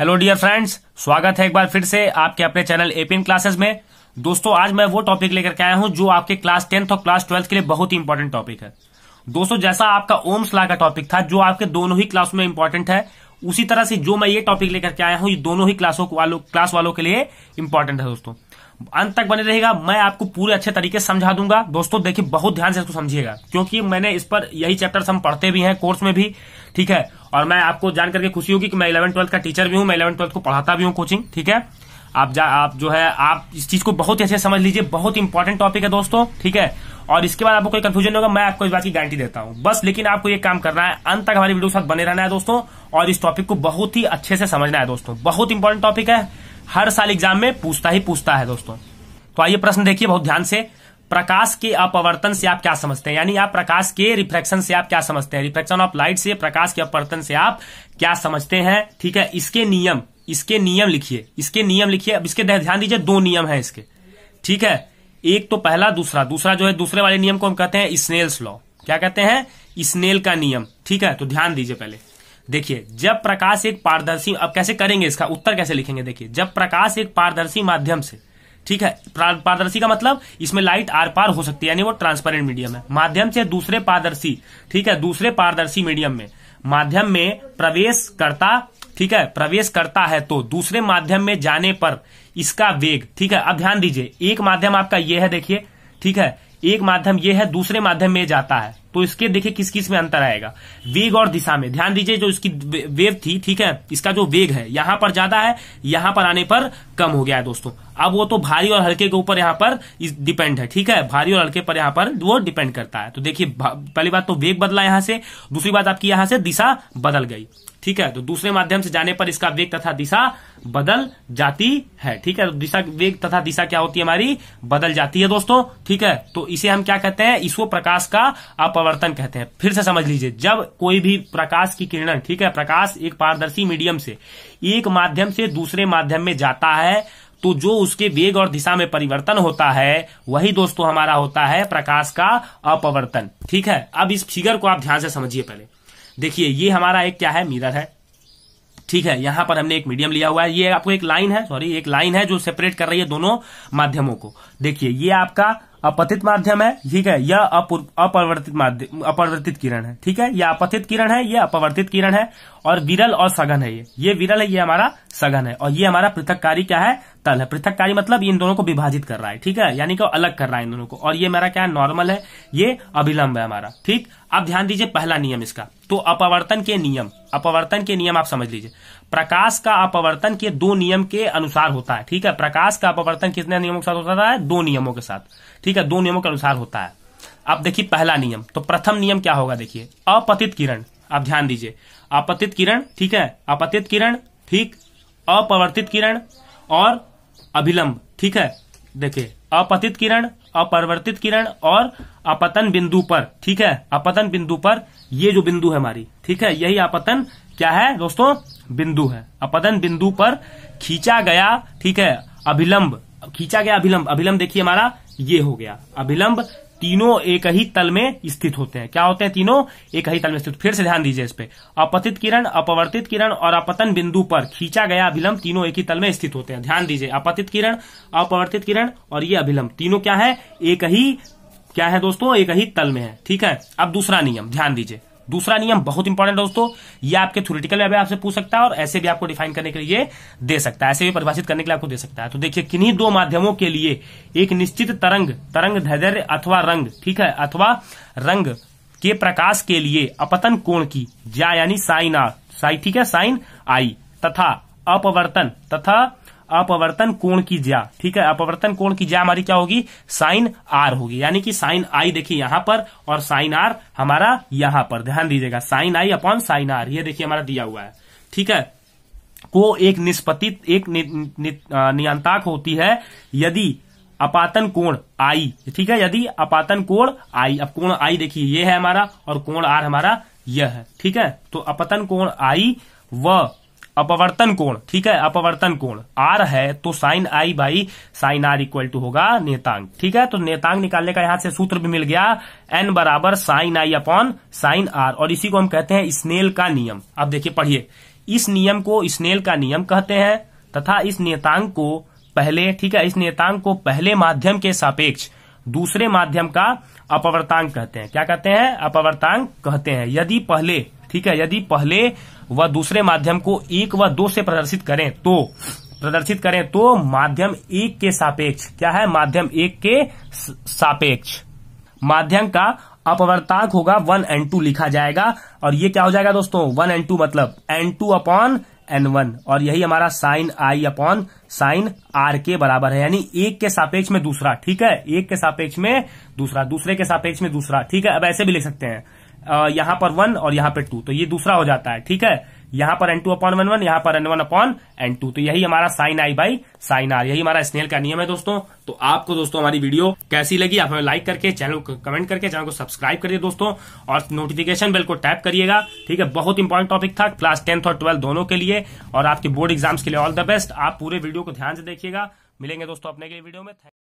Hello dear friends स्वागत है एक बार फिर से आपके अपने चैनल एपीएन क्लासेस में। दोस्तों, आज मैं वो टॉपिक लेकर के आया हूँ जो आपके क्लास टेंथ और क्लास ट्वेल्थ के लिए बहुत ही इंपॉर्टेंट टॉपिक है। दोस्तों, जैसा आपका ओम्स ला का टॉपिक था, जो आपके दोनों ही क्लास में इंपॉर्टेंट है, उसी तरह से जो मैं ये टॉपिक लेकर के आया हूँ, ये दोनों ही क्लासों वालों क्लास वालों के लिए इंपॉर्टेंट है, दोस्तों। अंत तक बने रहेगा मैं आपको पूरे अच्छे तरीके से समझा दूँगा। दोस्तों, देखिए, बहुत ध्यान से इसको समझिएगा, क्योंकि मैंने इस पर यही चैप्टर्स हम पढ़ते भी हैं कोर्स में भी, ठीक है? और मैं आपको जान करके खुशी होगी कि मैं इलेवन ट्वेल्थ का टीचर भी हूँ, मैं इलेवन ट्वेल्थ को पढ़ाता भी हूँ कोचिंग ठीक है? आप जा, आप जो है, आप इस चीज़ को बहुत ही अच्छे से समझ लीजिए, बहुत इंपॉर्टेंट टॉपिक है दोस्तों, ठीक है? और इसके बाद आपको कोई कंफ्यूजन होगा, मैं आपको इस बात की गारंटी देता हूँ। बस, लेकिन आपको ये काम करना है, अंत तक हमारी वीडियो के साथ बने रहना है दोस्तों, और इस टॉपिक को बहुत ही अच्छे से समझना है दोस्तों। बहुत इंपॉर्टेंट टॉपिक है, हर साल एग्ज़ाम में पूछता ही पूछता है दोस्तों। तो आइए प्रश्न देखिए बहुत ध्यान से। प्रकाश के अपवर्तन से आप क्या समझते हैं? यानी आप प्रकाश के रिफ्लेक्शन से आप क्या समझते हैं? रिफ्लेक्शन ऑफ़ लाइट से प्रकाश के अपवर्तन से आप क्या समझते हैं? ठीक है, इसके नियम इसके नियम लिखिए, इसके नियम लिखिए। अब इसके ध्यान दीजिए, दो नियम है इसके। ठीक है, एक तो पहला, दूसरा। दूसरा जो है, दूसरे वाले नियम को हम कहते हैं स्नेल्स लॉ क्या कहते हैं? स्नेल का नियम। ठीक है तो ध्यान दीजिए पहले। देखिए, जब प्रकाश एक पारदर्शी, अब कैसे करेंगे इसका उत्तर कैसे लिखेंगे? देखिए, जब प्रकाश एक पारदर्शी माध्यम से ठीक है? पारदर्शी का मतलब इसमें लाइट आर पार हो सकती है, यानी वो ट्रांसपेरेंट मीडियम है। माध्यम से दूसरे पारदर्शी, ठीक है? दूसरे पारदर्शी मीडियम में। माध्यम में प्रवेश करता, ठीक है? प्रवेश करता है तो दूसरे माध्यम में जाने पर इसका वेग, ठीक है? अब ध्यान दीजिए, एक माध्यम आपका ये है, देखिए, ठीक है? एक माध्यम ये है, दूसरे माध्यम में जाता है। तो इसके देखिए किस किसमें अंतर आएगा। वेग और दिशा में। ध्यान दीजिए जो इसकी वेव थी, ठीक है? इसका जो वेग है, यहाँ पर ज़्यादा है, यहाँ पर आने पर कम हो गया है दोस्तों। अब वो तो भारी और हल्के के ऊपर यहाँ पर डिपेंड है, ठीक है? भारी और हल्के पर यहाँ पर वो डिपेंड करता है। तो देखिए पहली बात तो वेग बदला यहाँ से, दूसरी बात आपकी यहाँ से दिशा बदल गई, ठीक है? तो दूसरे माध्यम से जाने पर इसका वेग तथा दिशा बदल जाती है, ठीक है? तो दिशा, वेग तथा दिशा क्या होती है हमारी? बदल जाती है दोस्तों, ठीक है? तो इसे हम क्या कहते हैं? इसको प्रकाश का अपवर्तन कहते हैं। फिर से समझ लीजिए, जब कोई भी प्रकाश की किरण, ठीक है, प्रकाश एक पारदर्शी मीडियम से, एक माध्यम से दूसरे माध्यम में जाता है तो जो उसके वेग और दिशा में परिवर्तन होता है, वही दोस्तों हमारा होता है प्रकाश का अपवर्तन। ठीक है? अब इस फिगर को आप ध्यान से समझिए पहले। देखिए, ये हमारा एक क्या है? मिरर है। ठीक है? यहाँ पर हमने एक मीडियम लिया हुआ है। ये आपको एक लाइन है, सॉरी, एक लाइन है जो सेपरेट कर रही है दोनों माध्यमों को। देखिए, ये आपका अपतित माध्यम है, ठीक है यह अपरिवर्तित माध्यम अपरिवर्तित किरण है, ठीक है यह अपतित किरण है यह अपवर्तित किरण है, और विरल और सघन है ये। ये विरल है, ये हमारा सघन है, और ये हमारा पृथककारी क्या है? तल है। पृथककारी मतलब इन दोनों को विभाजित कर रहा है, ठीक है, यानी कि अलग कर रहा है इन दोनों को, और ये मेरा क्या है? नॉर्मल है, ये अभिलंब है हमारा, ठीक। अब ध्यान दीजिए पहला नियम इसका तो अपवर्तन के नियम। अपवर्तन के नियम आप समझ लीजिए। प्रकाश का अपवर्तन के दो नियम के अनुसार होता है, ठीक है? प्रकाश का अपवर्तन कितने नियमों के साथ होता है? दो नियमों के साथ, ठीक है? दो नियमों के अनुसार होता है। अब देखिए पहला नियम तो प्रथम नियम क्या होगा देखिए? अपतित किरण, आप ध्यान दीजिए। अपतित किरण, ठीक है? अपतित किरण, ठीक? अपवर्तित किरण और अभिलंब, ठीक है? देखिए, अपतित किरण अपरिवर्तित किरण और अपतन बिंदु पर, ठीक है? अपतन बिंदु पर ये जो बिंदु है हमारी, ठीक है? यही अपतन क्या है दोस्तों? बिंदु है। अपतन बिंदु पर खींचा गया, ठीक है? अभिलंब, खींचा गया अभिलंब। अभिलंब देखिए हमारा, ये हो गया। अभिलंब तीनों एक ही तल में स्थित होते हैं। क्या होते हैं तीनों? एक ही तल में स्थित। फिर से ध्यान दीजिए इस पे। अपतित किरण, अपवर्तित किरण और अपतन बिंदु पर खींचा गया अभिलंब तीनों एक ही तल में स्थित होते हैं। ध्यान दीजिए। अपतित किरण, अपवर्तित किरण और ये अभिलंब। तीनों क्या है? एक ही क्या है दोस्तों? एक ही तल में है, ठीक है? अब दूसरा नियम, ध्यान दीजिए। दूसरा नियम बहुत इंपॉर्टेंट दोस्तों। ये आपके थोरिटिकल में आपसे पूछ सकता है और ऐसे भी आपको डिफाइन करने के लिए दे सकता है। ऐसे भी परिभाषित करने के लिए आपको दे सकता है। तो देखिए, किन्हीं दो माध्यमों के लिए एक निश्चित तरंग तरंग धैर्य अथवा रंग, ठीक है? अथवा रंग के प्रकाश के लिए अपतन कोण की जा यानी साइन आर साई, ठीक है? साइन आई, तथा अपवर्तन, तथा अपवर्तन कोण की ज्या, ठीक है? अपवर्तन कोण की ज्या हमारी क्या होगी? साइन आर होगी। यानी कि साइन आई देखिए यहाँ पर और साइन आर हमारा यहाँ पर। ध्यान दीजिएगा, sine i upon sine r. ये देखिए हमारा दिया हुआ है, ठीक है? को एक निष्पत्ति, एक नियंताक होती है यदि अपातन कोण आई, ठीक है? यदि अपातन कोण आई, अब कोण आई देखिए, ये है हमारा और कोण आर हमारा यह है, ठीक है? तो अपतन कोण आई व अपवर्तन कोण, ठीक है? अपवर्तन कोण। आर है तो sine i by sine r equal to होगा नेतांग ठीक है? तो नेतांग निकालने का यहाँ से सूत्र भी मिल गया एन बराबर sine i upon sine r और इसी को हम कहते हैं स्नेल का नियम। अब देखिए, पढ़िए। इस नियम को स्नेल का नियम कहते हैं तथा इस नेतांग को पहले, ठीक है? इस नेतांग को पहले माध्यम के सापेक्ष दूसरे माध्यम का अपवर्तांक कहते हैं। क्या कहते हैं? अपवर्तांक कहते हैं। यदि पहले, ठीक है? यदि पहले व दूसरे माध्यम को एक व दो से प्रदर्शित करें तो प्रदर्शित करें तो माध्यम एक के सापेक्ष। क्या है माध्यम एक के सापेक्ष? माध्यम का अपवर्तांक होगा वन एन टू लिखा जाएगा और ये क्या हो जाएगा दोस्तों? वन एन टू मतलब n two upon n one. और यही हमारा sine i upon sine r के बराबर है। यानी एक के सापेक्ष में दूसरा, ठीक है? एक के सापेक्ष में दूसरा, दूसरे के सापेक्ष में दूसरा, ठीक है? अब ऐसे भी लिख सकते हैं। यहाँ पर वन और यहाँ पर टू तो ये दूसरा हो जाता है, ठीक है? यहाँ पर n two upon one one, यहाँ पर n one upon n two तो यही हमारा sine i by sine r यही हमारा स्नेल का नियम है दोस्तों। तो आपको दोस्तों हमारी वीडियो कैसी लगी, आप हमें लाइक करके चैनल को कमेंट करके चैनल को सब्सक्राइब करिए दोस्तों, और नोटिफिकेशन बेल को टैप करिएगा, ठीक है? बहुत इंपॉर्टेंट टॉपिक था क्लास टेंथ और ट्वेल्थ दोनों के लिए, और आपके बोर्ड एग्ज़ाम्स के लिए ऑल द बेस्ट आप पूरे वीडियो को ध्यान से देखिएगा। मिलेंगे दोस्तों अपने के वीडियो में।